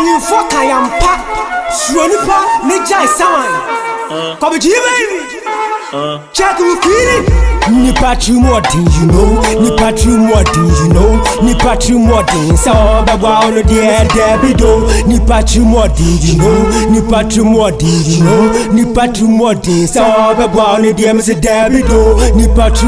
mpanyinfoɔ kayampa suonipa ne gyae saman kɔbegye yi bɛyi feeling Nipa too more than you know, nipa too more than you know, nipa too more than so baba on the air Debbie do. More than you know, nipa too more than you know, nipa too more than so baba on the air Mr. Debbie do.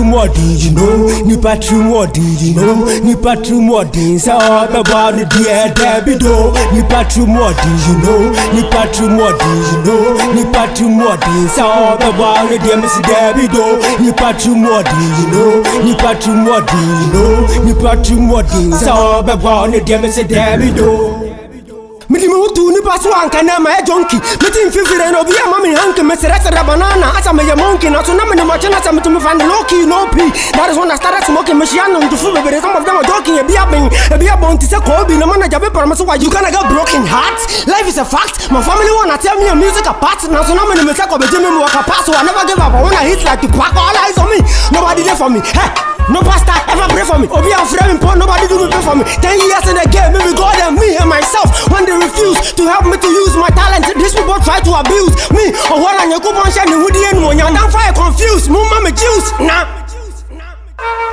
More than you know, nipa too more than you know, nipa too more than so baba on the air Debbie do. You know, nipa too more you know, nipa too more than so baba on the air Mr. Debbie do. Nipa too more than you know, nipa too more than you know, nipa too more than so baba on the air Mr. Debbie do. Mede me wotu nipa so anka na ma jonki. Mete mfifire na obi ama me hanki meserɛserɛ banana asa meyɛ monki na so na mene mɔkye na sɛ metumi fa ne loki no pii that is when I started smoking mehyia nomtofo bebree some of them are joking ebi aben ebi abɔn te sɛ koobi na manager bi pɛrɛ me so why you gonna get broken heart. Life is a fact. My family wanna tell me a music apart. Na so na mene me sɛ kɔbɛgye me me wɔka pass so I never give up I hit like Tupac all eyes on me. Nobody there for me. Hey no pastor ever pray for me. Obi afraid me poor nobody do me pray for me. Ten years in the game to help me to use my talent. These people try to abuse me. Or what I nyaku bon share ne hudi enu onya. Dan fire confused. Mu ma juice. Na.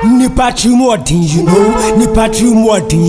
Nipa more than you know, nipa than you